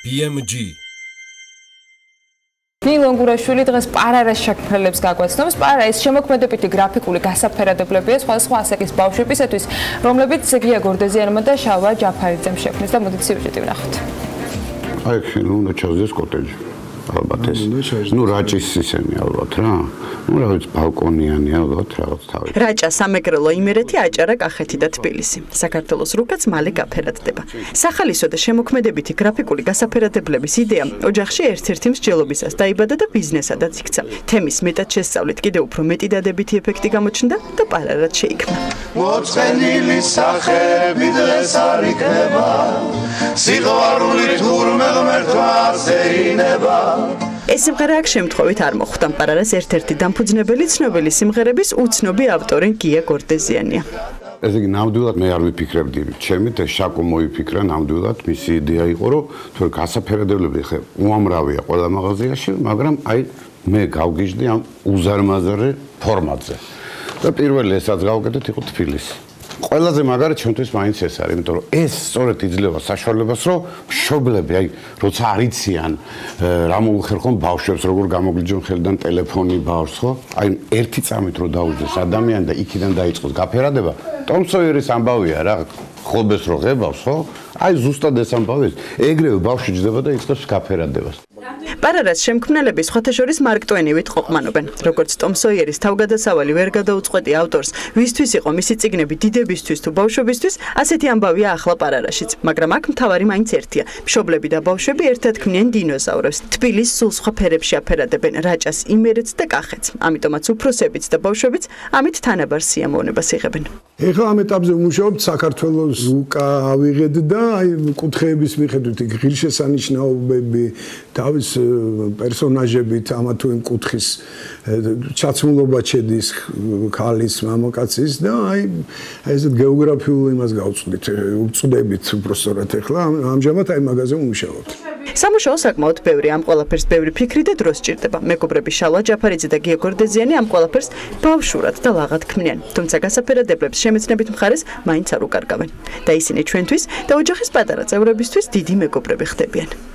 BMG ნილონგურაშვილი დღეს პარარას შექმნელებს გაგვაცნობს. პარა ეს შემოქმედებითი გრაფიკული გასაფერადებლებია სხვადასხვა ასაკის ბავშვებისათვის, რომლებიც ზეგია გორდეზიანმა და შავა ჯაფარიძემ შექმნეს და მოდით სიუჟეტი ვნახოთ. აი, უნდა ჩავზეს კოტეჯი. ალბათ ეს. ნუ რაჭის ისენი ალბათ რა. ნუ რა ვიცი ბალკონიანი ალბათ რაღაც თავი. რაჭა სამეგრელო იმერეთი აჭარა კახეთი და თბილისი. საქართველოს რუკაც მალე გაფერადდება. სახალისო და შემოქმედებითი გრაფიკული გასაფერადებლების იდეა ოჯახში ერთ-ერთი მსჯელობისას დაიბადა და ბიზნესადაც იქცა. თემის მეტად შესწავლით კიდე უფრო მეტი დადებითი ეფექტი გამოჩნდა და პარალელად შეიქმნა. მოწყენილი სახეები დღეს არ იქნება. სიყვარული თურმე ღმერთმა არ შეინება. ეს სიმღერა აქ შემთხვევით არ მოხვდა. პარარას ერთ-ერთი დამფუძნებელი ცნობილი სიმღერების უცნობი ავტორი გია გორდეზიანია. ესე იგი ნამდვილად მე არ ვიფიქრებდი ჩემით ეს შაკო მოიფიქრა ნამდვილად მისი იდეა იყო რომ თუ გასაფერადებლები ხე უამრავია ყველა მაღაზიაში მაგრამ აი მე გავგიჟდი ამ უზარმაზარი ფორმატზე და პირველი ესაც გავუკეთეთ იყო თბილისი ყველაზე მაგარი ჩვენთვის მაინც ეს არის, იმიტომ რომ ეს სწორედ იძლევა საშუალებას, რომ მშობლები, აი, როცა არიციან რა მოუხერხონ ბავშვებს, როგორ გამოგლიჯონ ხელიდან ტელეფონი ბავშვს, ხო? აი, ერთი წამით რო დაუჯდეს ადამიანი და იქიდან დაიწყოს გაფერადება, ტომსოიერის ამბავია რა, ხობეს რო ღებავს, ხო? აი, ზუსტად ეს ამბავია. ეგრევე ბავშვი ჯდება და იწყებს გაფერადებას. პარარას შემქმნელები სხვათა შორის მარკ ტვენივით ყოფმანობენ. როგორც ტომ სოიერის თავგადასავალი ვერ გადაუწყვეტი ავტორს, ვისთვის იყო მისი ციგნები დიდებისთვის თუ ბავშვებისთვის, ასეთი ამბავია ახლა პარარაშიც, მაგრამ აქ მთავარი მაინც ერთია. მშობლები და ბავშვები ერთად ქმნიან დინოზავრებს. თბილის სულ სხვა ფერებში აფერადებენ რაჭას, იმერეთს და კახეთს. ამიტომაც უფროსებიც და ბავშვებიც ამით თანაბარ სიამოვნებას იღებენ. ეხლა ამ ეტაპზე ვმუშაობთ საქართველოს უკა ავიღეთ და აი კუთხეების მიხედვით ღირსშესანიშნაობები თავის პერსონაჟებით ამა თუ იმ კუთხის ჩაცმულობა ჩედის ქალის მამაკაცის და აი ესეთ გეოგრაფიულ იმას გავწვდით უწდებით უბრალოდ ეხლა ამჟამად აი მაგაზე ვმუშაობთ სამუშაო საკმაოდ ბევრი ამ ყველაფერს ბევრი ფიქრი და დრო სჭირდება მეგობრები შალვა ჯაფარიძე და გია გორდეზიანი ამ ყველაფერს ბავშვურად და ლაღად ქმნიან. თუმცა გასაფერადებლებს შემეცნებით მხარეს მაინც არ უკარგავენ. და ისინი ჩვენთვის და ოჯახის პატარა წევრებისთვის დიდი მეგობრები ხდებიან